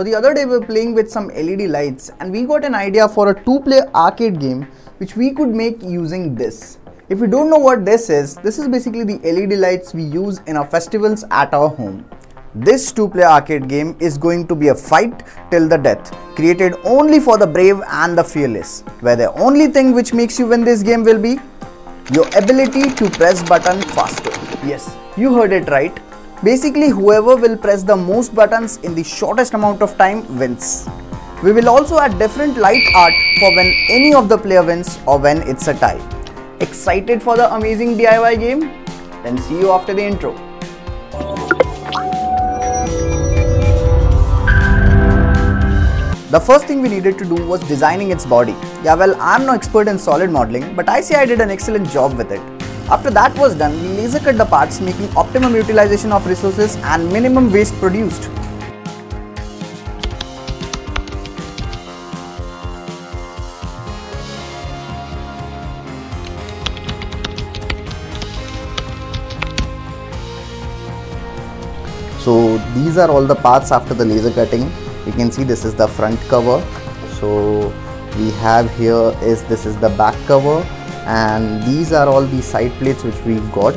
So the other day we were playing with some LED lights and we got an idea for a two-player arcade game which we could make using this. If you don't know what this is, this is basically the LED lights we use in our festivals at our home. This two-player arcade game is going to be a fight till the death, created only for the brave and the fearless, where the only thing which makes you win this game will be your ability to press button faster. Yes, you heard it right. Basically, whoever will press the most buttons in the shortest amount of time wins. We will also add different light art for when any of the player wins or when it's a tie. Excited for the amazing DIY game? Then see you after the intro. The first thing we needed to do was designing its body. Yeah well, I'm no expert in solid modeling, but I say I did an excellent job with it. After that was done, we laser cut the parts making optimum utilization of resources and minimum waste produced. So these are all the parts after the laser cutting. You can see this is the front cover. So we have here is this is the back cover and these are all the side plates which we got.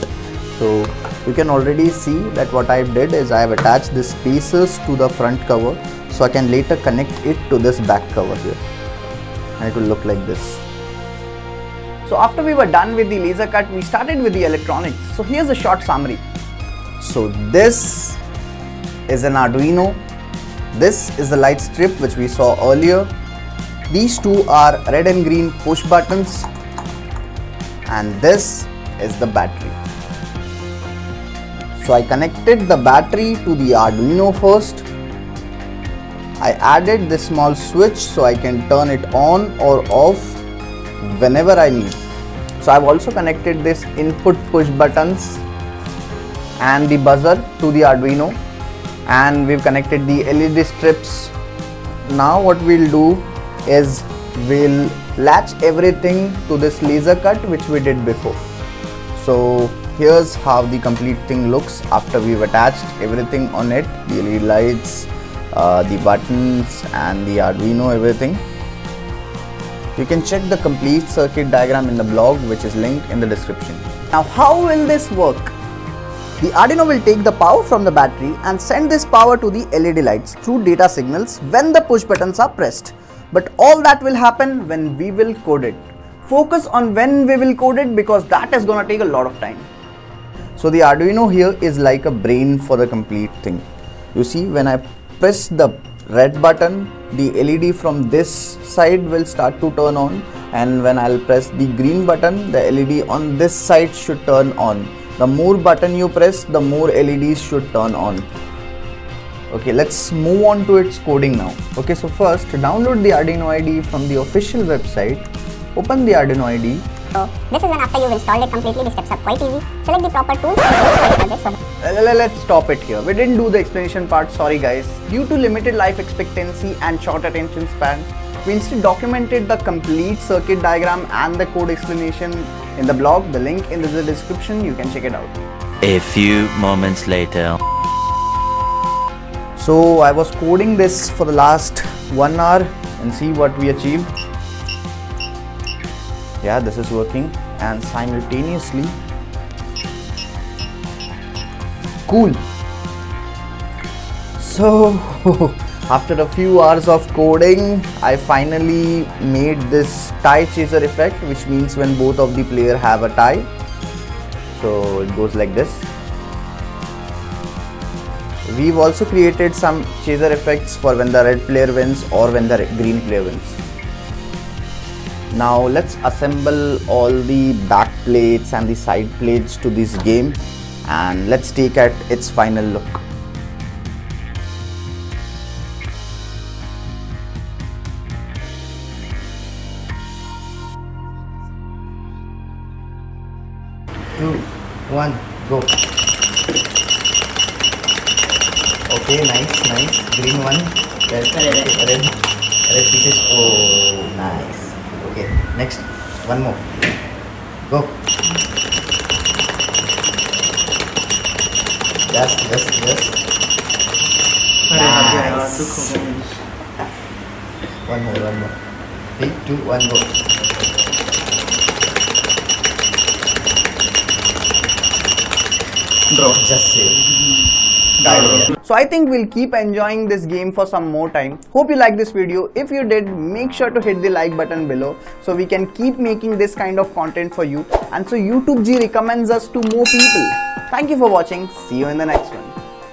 So you can already see that what I did is I have attached the pieces to the front cover so I can later connect it to this back cover here and it will look like this. So after we were done with the laser cut, we started with the electronics. So here's a short summary. So this is an Arduino. This is the light strip which we saw earlier. These two are red and green push buttons and this is the battery. So I connected the battery to the Arduino first. I added this small switch so I can turn it on or off whenever I need. So I've also connected this input push buttons and the buzzer to the Arduino and we've connected the LED strips. Now what we'll do is we'll latch everything to this laser cut which we did before. So here's how the complete thing looks after we've attached everything on it the LED lights, uh, the buttons and the Arduino everything. You can check the complete circuit diagram in the blog which is linked in the description. Now how will this work? The Arduino will take the power from the battery and send this power to the LED lights through data signals when the push buttons are pressed. But all that will happen when we will code it. Focus on when we will code it because that is gonna take a lot of time. So the Arduino here is like a brain for the complete thing. You see when I press the red button, the LED from this side will start to turn on and when I'll press the green button, the LED on this side should turn on the more button you press the more LEDs should turn on okay let's move on to its coding now. Okay so first download the Arduino IDE from the official website. Open the Arduino IDE so this is when after you've installed it completely the steps are quite easy. Select the proper tools. Uh, and project let's stop it here. We didn't do the explanation part sorry guys. Due to limited life expectancy and short attention span we instead documented the complete circuit diagram and the code explanation in the blog. The link in the description, you can check it out. A few moments later. So I was coding this for the last one hour and see what we achieved. Yeah, this is working and simultaneously cool. So after a few hours of coding, I finally made this tie chaser effect which means when both of the player have a tie. So it goes like this. We've also created some chaser effects for when the red player wins or when the green player wins. Now let's assemble all the back plates and the side plates to this game and let's take at its final look. two, one, go. Okay, nice, nice. Green one. Red, red, red, red pieces. Oh, nice. Okay, next. One more. Go. Yes, yes, yes. अरे हार गया यार दुख हो गया मुझे। One more, One more. Three, two, one, go. Draw Just save. So I think we'll keep enjoying this game for some more time. Hope you like this video. If you did, make sure to hit the like button below so we can keep making this kind of content for you and so YouTube G recommends us to more people. Thank you for watching. See you in the next one.